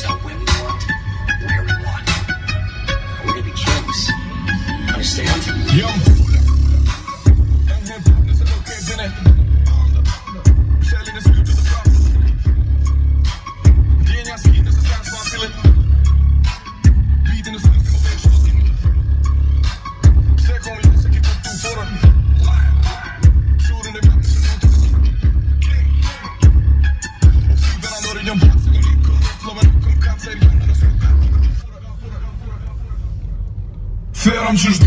so women I'm just